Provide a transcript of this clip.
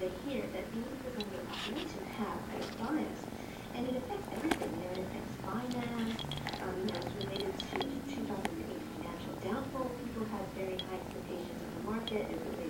they hear that these are going to have a bias. And it affects everything, you know, it affects finance, um, you know, it's related to 2008 financial downfall. People have very high expectations of the market, it relates